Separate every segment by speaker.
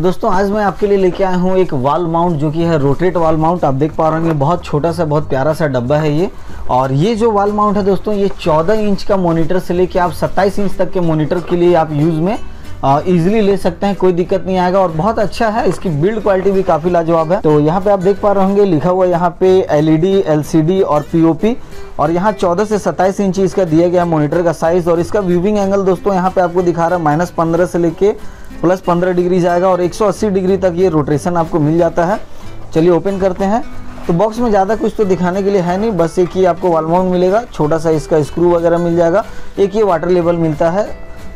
Speaker 1: तो दोस्तों, आज मैं आपके लिए लेके आया हूँ एक वाल माउंट जो कि है रोटेट वाल माउंट आप देख पा रहे होंगे, बहुत छोटा सा, बहुत प्यारा सा डब्बा है ये। और ये जो वाल माउंट है दोस्तों, ये 14 इंच का मॉनिटर से लेके आप 27 इंच तक के मॉनिटर के लिए आप यूज़ में ईजिली ले सकते हैं, कोई दिक्कत नहीं आएगा। और बहुत अच्छा है, इसकी बिल्ड क्वालिटी भी काफ़ी लाजवाब है। तो यहाँ पे आप देख पा रहे होंगे, लिखा हुआ यहाँ पे एलईडी एलसीडी और पीओपी और यहाँ 14 से 27 इंच इसका दिया गया मॉनिटर का साइज़ और इसका व्यूविंग एंगल दोस्तों, यहाँ पे आपको दिखा रहा है, माइनस पंद्रह से लेके प्लस 15 डिग्री जाएगा और 180 डिग्री तक ये रोटेशन आपको मिल जाता है। चलिए ओपन करते हैं। तो बॉक्स में ज़्यादा कुछ तो दिखाने के लिए है नहीं, बस एक ही आपको वालमाउंट मिलेगा। छोटा सा इसका स्क्रू वगैरह मिल जाएगा। एक ये वाटर लेवल मिलता है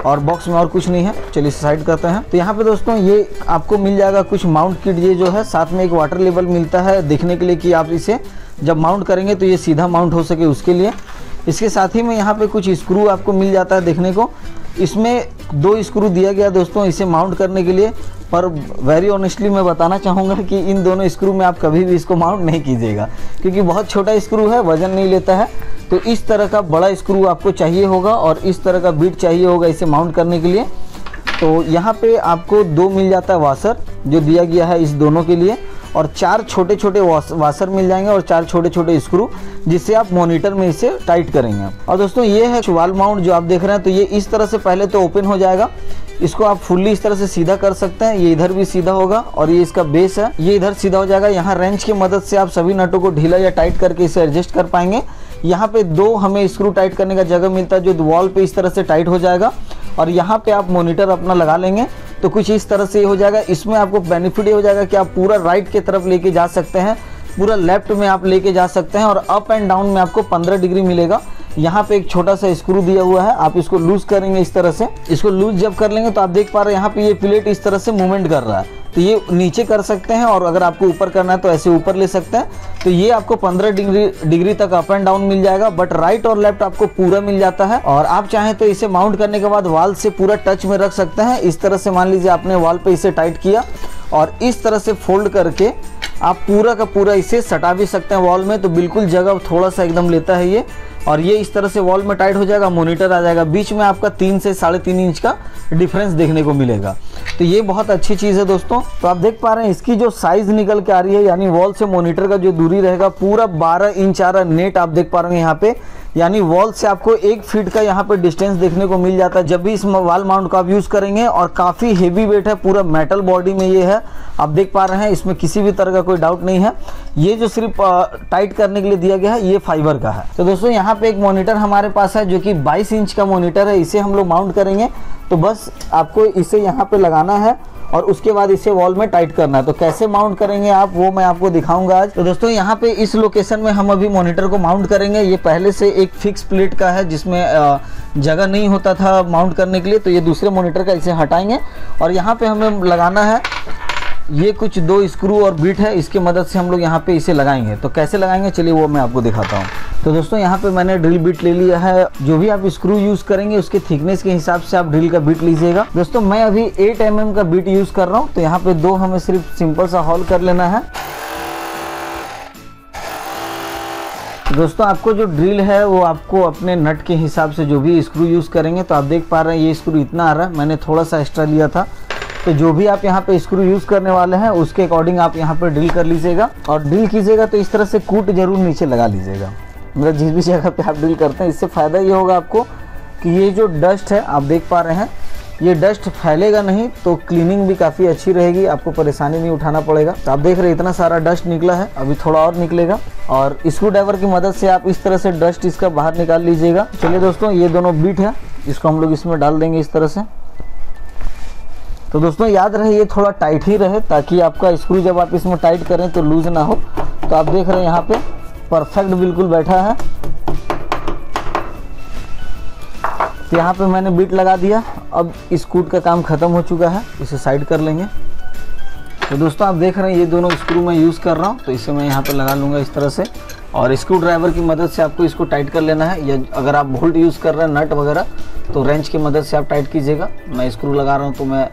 Speaker 1: और बॉक्स में और कुछ नहीं है। चलिए साइड करते हैं। तो यहाँ पे दोस्तों ये आपको मिल जाएगा कुछ माउंट किट ये जो है, साथ में एक वाटर लेवल मिलता है देखने के लिए कि आप इसे जब माउंट करेंगे तो ये सीधा माउंट हो सके उसके लिए। इसके साथ ही में यहाँ पे कुछ स्क्रू आपको मिल जाता है देखने को। इसमें दो स्क्रू दिया गया दोस्तों इसे माउंट करने के लिए, पर वेरी ऑनेस्टली मैं बताना चाहूँगा कि इन दोनों स्क्रू में आप कभी भी इसको माउंट नहीं कीजिएगा, क्योंकि बहुत छोटा स्क्रू है, वज़न नहीं लेता है। तो इस तरह का बड़ा स्क्रू आपको चाहिए होगा और इस तरह का बीट चाहिए होगा इसे माउंट करने के लिए। तो यहाँ पे आपको दो मिल जाता है वाशर, जो दिया गया है इस दोनों के लिए। और चार छोटे छोटे वाशर मिल जाएँगे और चार छोटे छोटे स्क्रू, जिससे आप मॉनिटर में इसे टाइट करेंगे। और दोस्तों, ये है वाल माउंट जो आप देख रहे हैं तो ये इस तरह से पहले तो ओपन हो जाएगा। इसको आप फुल्ली इस तरह से सीधा कर सकते हैं, ये इधर भी सीधा होगा और ये इसका बेस है। ये इधर सीधा हो जाएगा, यहाँ रेंच की मदद से आप सभी नटों को ढीला या टाइट करके इसे एडजस्ट कर पाएँगे। यहाँ पे दो हमें स्क्रू टाइट करने का जगह मिलता है, जो वॉल पे इस तरह से टाइट हो जाएगा। और यहाँ पे आप मॉनिटर अपना लगा लेंगे। तो कुछ इस तरह से हो जाएगा। इसमें आपको बेनिफिट ये हो जाएगा कि आप पूरा राइट के तरफ़ लेके जा सकते हैं, पूरा लेफ़्ट में आप लेके जा सकते हैं और अप एंड डाउन में आपको 15 डिग्री मिलेगा। यहाँ पे एक छोटा सा स्क्रू दिया हुआ है, आप इसको लूज़ करेंगे इस तरह से। इसको लूज़ जब कर लेंगे तो आप देख पा रहे हैं, यहाँ पे ये प्लेट इस तरह से मूवमेंट कर रहा है। तो ये नीचे कर सकते हैं और अगर आपको ऊपर करना है तो ऐसे ऊपर ले सकते हैं। तो ये आपको 15 डिग्री डिग्री तक अप एंड डाउन मिल जाएगा, बट राइट और लेफ़्ट आपको पूरा मिल जाता है। और आप चाहें तो इसे माउंट करने के बाद वाल से पूरा टच में रख सकते हैं। इस तरह से मान लीजिए आपने वाल पर इसे टाइट किया और इस तरह से फोल्ड करके आप पूरा का पूरा इसे सटा भी सकते हैं वॉल में। तो बिल्कुल जगह थोड़ा सा एकदम लेता है ये। और ये इस तरह से वॉल में टाइट हो जाएगा मोनिटर आ जाएगा। बीच में आपका तीन से साढ़े तीन इंच का डिफरेंस देखने को मिलेगा। तो ये बहुत अच्छी चीज़ है दोस्तों। तो आप देख पा रहे हैं, इसकी जो साइज़ निकल के आ रही है, यानी वॉल से मोनिटर का जो दूरी रहेगा, पूरा बारह इंच आ रहा नेट आप देख पा रहे हैं यहाँ पे। यानी वॉल से आपको एक फीट का यहाँ पे डिस्टेंस देखने को मिल जाता है। जब भी इस वॉल माउंट का आप यूज़ करेंगे और काफ़ी हेवी वेट है, पूरा मेटल बॉडी में ये है, आप देख पा रहे हैं, इसमें किसी भी तरह का कोई डाउट नहीं है। ये जो सिर्फ़ टाइट करने के लिए दिया गया है, ये फाइबर का है। तो दोस्तों, यहाँ पे एक मॉनिटर हमारे पास है, जो कि 22 इंच का मॉनिटर है, इसे हम लोग माउंट करेंगे। तो बस आपको इसे यहाँ पे लगाना है। और उसके बाद इसे वॉल में टाइट करना है। तो कैसे माउंट करेंगे आप, वो मैं आपको दिखाऊँगा आज। तो दोस्तों, यहाँ पे इस लोकेशन में हम अभी मॉनिटर को माउंट करेंगे। ये पहले से एक फिक्स प्लेट का है, जिसमें जगह नहीं होता था माउंट करने के लिए। तो ये दूसरे मोनिटर का इसे हटाएँगे। और यहाँ पे हमें लगाना है ये कुछ दो स्क्रू और बीट है, इसके मदद से हम लोग यहाँ पे इसे लगाएँगे। तो कैसे लगाएँगे? चलिए वो मैं आपको दिखाता हूँ। तो दोस्तों, यहाँ पे मैंने ड्रिल बीट ले लिया है। जो भी आप स्क्रू यूज़ करेंगे, उसके थिकनेस के हिसाब से आप ड्रिल का बीट लीजिएगा। दोस्तों, मैं अभी 8 एम mm का बीट यूज़ कर रहा हूँ। तो यहाँ पे दो हमें सिर्फ़ सिंपल सा हॉल कर लेना है। दोस्तों, आपको जो ड्रिल है, वो आपको अपने नट के हिसाब से जो भी स्क्रू यूज़ करेंगे तो आप देख पा रहे हैं, ये स्क्रू इतना आ रहा है। मैंने थोड़ा सा एक्स्ट्रा लिया था। तो जो भी आप यहाँ पे स्क्रू यूज़ करने वाले हैं, उसके अकॉर्डिंग आप यहाँ पे ड्रिल कर लीजिएगा। और ड्रिल कीजिएगा तो इस तरह से कूट ज़रूर नीचे लगा लीजिएगा। मतलब जिस भी जगह पे आप ड्रिल करते हैं, इससे फ़ायदा ये होगा आपको कि ये जो डस्ट है, आप देख पा रहे हैं, ये डस्ट फैलेगा नहीं तो क्लीनिंग भी काफ़ी अच्छी रहेगी, आपको परेशानी नहीं उठाना पड़ेगा। तो आप देख रहे हैं, इतना सारा डस्ट निकला है, अभी थोड़ा और निकलेगा। और स्क्रू ड्राइवर की मदद से आप इस तरह से डस्ट इसका बाहर निकाल लीजिएगा। चलिए दोस्तों, ये दोनों बीट है, इसको हम लोग इसमें डाल देंगे इस तरह से। तो दोस्तों, याद रहे, ये थोड़ा टाइट ही रहे, ताकि आपका स्क्रू जब आप इसमें टाइट करें तो लूज़ ना हो। तो आप देख रहे हैं यहाँ पे परफेक्ट बिल्कुल बैठा है। तो यहाँ पे मैंने बीट लगा दिया। अब स्क्रूट का काम ख़त्म हो चुका है, इसे साइड कर लेंगे। तो दोस्तों, आप देख रहे हैं, ये दोनों स्क्रू मैं यूज़ कर रहा हूँ तो इसे मैं यहाँ पर लगा लूँगा इस तरह से। और स्क्रू ड्राइवर की मदद से आपको इसको टाइट कर लेना है। या अगर आप बोल्ट यूज़ कर रहे हैं नट वगैरह तो रेंच की मदद से आप टाइट कीजिएगा। मैं स्क्रू लगा रहा हूँ तो मैं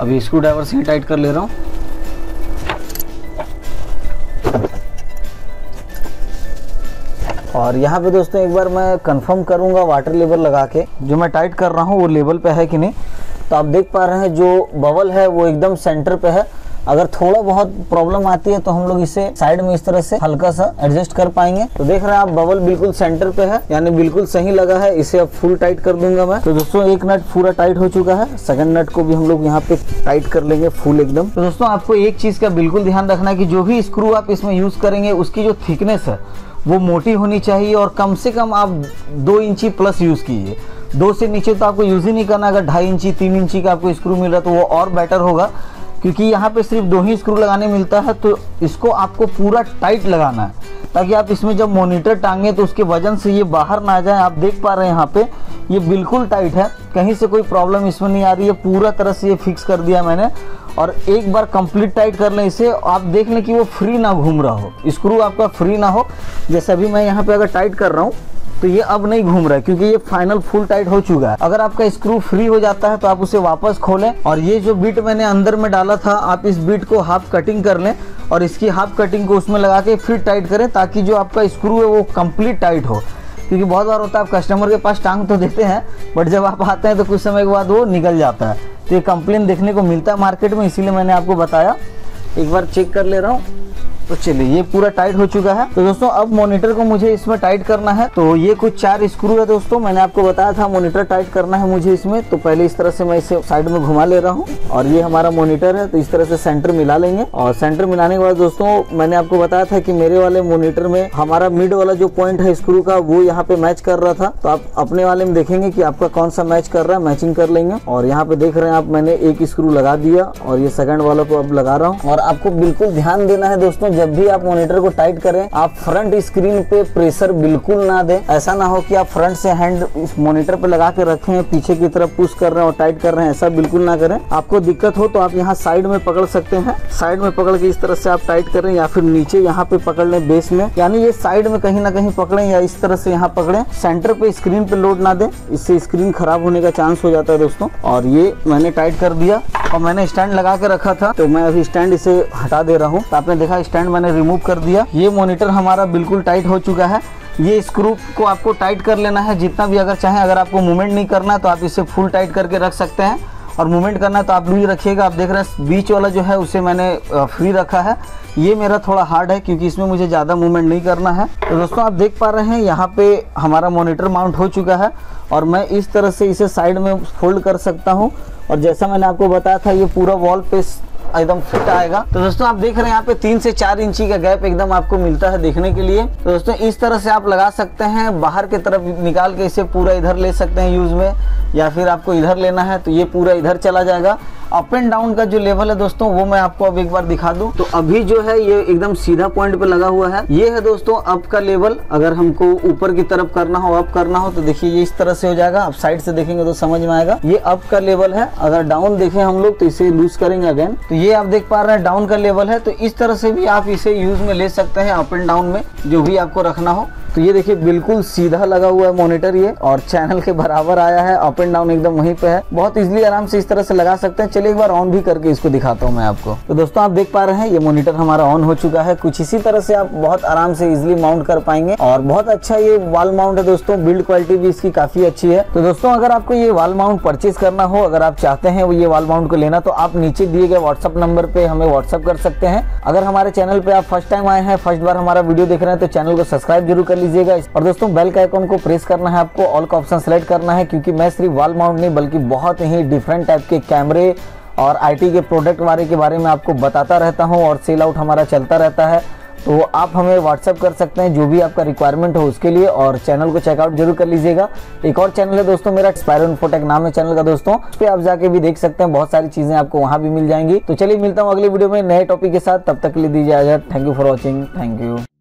Speaker 1: अभी स्क्रू ड्राइवर से ही टाइट कर ले रहा हूँ। और यहाँ पे दोस्तों एक बार मैं कंफर्म करूँगा वाटर लेवल लगा के, जो मैं टाइट कर रहा हूँ वो लेवल पे है कि नहीं। तो आप देख पा रहे हैं जो बबल है वो एकदम सेंटर पे है। अगर थोड़ा बहुत प्रॉब्लम आती है तो हम लोग इसे साइड में इस तरह से हल्का सा एडजस्ट कर पाएँगे। तो देख रहे हैं आप बबल बिल्कुल सेंटर पे है, यानी बिल्कुल सही लगा है। इसे अब फुल टाइट कर दूँगा मैं। तो दोस्तों, एक नट पूरा टाइट हो चुका है। सेकंड नट को भी हम लोग यहाँ पे टाइट कर लेंगे फुल एकदम। तो दोस्तों, आपको एक चीज़ का बिल्कुल ध्यान रखना है कि जो भी स्क्रू आप इसमें यूज़ करेंगे, उसकी जो थिकनेस है, वो मोटी होनी चाहिए और कम से कम आप दो इंची प्लस यूज़ कीजिए। दो से नीचे तो आपको यूज़ ही नहीं करना। अगर ढाई इंची, तीन इंची का आपको स्क्रू मिल रहा तो वो और बेटर होगा। क्योंकि यहाँ पे सिर्फ़ दो ही स्क्रू लगाने मिलता है तो इसको आपको पूरा टाइट लगाना है, ताकि आप इसमें जब मॉनिटर टांगे तो उसके वज़न से ये बाहर ना जाए। आप देख पा रहे हैं यहाँ पे, ये बिल्कुल टाइट है, कहीं से कोई प्रॉब्लम इसमें नहीं आ रही है, पूरा तरह से ये फिक्स कर दिया मैंने, और एक बार कंप्लीट टाइट कर लें इसे, आप देख लें कि वो फ्री ना घूम रहा हो स्क्रू आपका फ्री ना हो। जैसे अभी मैं यहाँ पे अगर टाइट कर रहा हूँ तो ये अब नहीं घूम रहा है, क्योंकि ये फाइनल फुल टाइट हो चुका है। अगर आपका स्क्रू फ्री हो जाता है तो आप उसे वापस खोलें और ये जो बीट मैंने अंदर में डाला था, आप इस बीट को हाफ़ कटिंग कर लें और इसकी हाफ़ कटिंग को उसमें लगा के फिर टाइट करें, ताकि जो आपका स्क्रू है वो कंप्लीट टाइट हो। क्योंकि बहुत बार होता है, आप कस्टमर के पास टांग तो देते हैं बट जब आप आते हैं तो कुछ समय के बाद वो निकल जाता है। तो ये कंप्लेन देखने को मिलता है मार्केट में, इसीलिए मैंने आपको बताया। एक बार चेक कर ले रहा हूँ। तो चलिए, ये पूरा टाइट हो चुका है। तो दोस्तों, अब मॉनिटर को मुझे इसमें टाइट करना है। तो ये कुछ चार स्क्रू है दोस्तों, मैंने आपको बताया था मॉनिटर टाइट करना है मुझे इसमें। तो पहले इस तरह से मैं इसे साइड में घुमा ले रहा हूँ। और ये हमारा मॉनिटर है तो इस तरह से सेंटर मिला लेंगे। और सेंटर मिलाने के बाद दोस्तों, मैंने आपको बताया था कि मेरे वाले मोनिटर में हमारा मिड वाला जो पॉइंट है स्क्रू का, वो यहाँ पे मैच कर रहा था। तो आप अपने वाले में देखेंगे कि आपका कौन सा मैच कर रहा है मैचिंग कर लेंगे। और यहाँ पे देख रहे हैं आप, मैंने एक स्क्रू लगा दिया। और ये सेकंड वाला को अब लगा रहा हूँ। और आपको बिल्कुल ध्यान देना है दोस्तों जब भी आप मॉनिटर को टाइट करें, आप फ्रंट स्क्रीन पे प्रेशर बिल्कुल ना दें। ऐसा ना हो कि आप फ्रंट से हैंड मोनीटर पे लगा के रखें पीछे की तरफ़ पुश कर रहे हैं और टाइट कर रहे हैं। ऐसा बिल्कुल ना करें। आपको दिक्कत हो तो आप यहाँ साइड में पकड़ सकते हैं। साइड में पकड़ के इस तरह से आप टाइट करें या फिर नीचे यहाँ पे पकड़ लें बेस में। यानी ये साइड में कहीं ना कहीं पकड़े या इस तरह से यहाँ पकड़े। सेंटर पे स्क्रीन पे लोड ना दे। इससे स्क्रीन खराब होने का चांस हो जाता है दोस्तों। और ये मैंने टाइट कर दिया। और मैंने स्टैंड लगा के रखा था तो मैं अभी स्टैंड इसे हटा दे रहा हूँ। तो आपने देखा, स्टैंड मैंने रिमूव कर दिया। ये मोनिटर हमारा बिल्कुल टाइट हो चुका है। ये स्क्रू को आपको टाइट कर लेना है। जितना भी अगर चाहें, अगर आपको मूवमेंट नहीं करना तो आप इसे फुल टाइट करके रख सकते हैं। और मूवमेंट करना है तो आप लूज रखिएगा। आप देख रहे हैं बीच वाला जो है, उसे मैंने फ्री रखा है। ये मेरा थोड़ा हार्ड है, क्योंकि इसमें मुझे ज़्यादा मूवमेंट नहीं करना है। तो दोस्तों, आप देख पा रहे हैं, यहाँ पे हमारा मॉनिटर माउंट हो चुका है और मैं इस तरह से इसे साइड में फोल्ड कर सकता हूँ। और जैसा मैंने आपको बताया था, ये पूरा वॉल पे एकदम फिट आएगा। तो दोस्तों, आप देख रहे हैं यहाँ पे तीन से चार इंची का गैप एकदम आपको मिलता है देखने के लिए। तो दोस्तों, इस तरह से आप लगा सकते हैं, बाहर की तरफ़ निकाल के इसे पूरा इधर ले सकते हैं यूज़ में, या फिर आपको इधर लेना है तो ये पूरा इधर चला जाएगा। अप एंड डाउन का जो लेवल है दोस्तों, वो मैं आपको अब एक बार दिखा दूँ। तो अभी जो है, ये एकदम सीधा पॉइंट पे लगा हुआ है। ये है दोस्तों अप का लेवल अगर हमको ऊपर की तरफ़ करना हो अप करना हो तो देखिए ये इस तरह से हो जाएगा। आप साइड से देखेंगे तो समझ में आएगा। ये अप का लेवल है। अगर डाउन देखें हम लोग तो इसे लूज करेंगे अगेन तो ये आप देख पा रहे हैं डाउन का लेवल है। तो इस तरह से भी आप इसे यूज़ में ले सकते हैं अप एंड डाउन में, जो भी आपको रखना हो। तो ये देखिए, बिल्कुल सीधा लगा हुआ है मॉनिटर ये, और चैनल के बराबर आया है अप एंड डाउन एकदम वहीं पे है। बहुत इजीली आराम से इस तरह से लगा सकते हैं। चलिए एक बार ऑन भी करके इसको दिखाता हूँ मैं आपको। तो दोस्तों, आप देख पा रहे हैं, ये मॉनिटर हमारा ऑन हो चुका है। कुछ इसी तरह से आप बहुत आराम से इजिली माउंट कर पाएँगे, और बहुत अच्छा ये वॉल माउंट है दोस्तों। बिल्ड क्वालिटी भी इसकी काफ़ी अच्छी है। तो दोस्तों, अगर आपको ये वॉल माउंट परचेज करना हो, अगर आप चाहते हैं ये वॉल माउंट को लेना तो आप नीचे दिए गए व्हाट्सअप नंबर पे हमें व्हाट्सअप कर सकते हैं। अगर हमारे चैनल पे आप फ़र्स्ट टाइम आए हैं फ़र्स्ट बार हमारा वीडियो देख रहे हैं तो चैनल को सब्सक्राइब ज़रूर कर लीजिएगा और दोस्तों बेल का आइकॉन को प्रेस करना है आपको। ऑल का ऑप्शन सेलेक्ट करना है, क्योंकि मैं सिर्फ़ वॉल माउंट नहीं, बल्कि बहुत ही डिफरेंट टाइप के कैमरे और आईटी के प्रोडक्ट वाले के बारे में आपको बताता रहता हूँ और सेल आउट हमारा चलता रहता है। तो आप हमें व्हाट्सअप कर सकते हैं, जो भी आपका रिक्वायरमेंट हो उसके लिए, और चैनल को चेकआउट ज़रूर कर लीजिएगा। एक और चैनल है दोस्तों, मेरा स्पायरो इन्फोटेक नाम है चैनल का दोस्तों। उस पर आप जाके भी देख सकते हैं, बहुत सारी चीज़ें आपको वहाँ भी मिल जाएँगी। तो चलिए, मिलता हूँ अगले वीडियो में नए टॉपिक के साथ। तब तक के लिए दीजिए thank you for watching thank you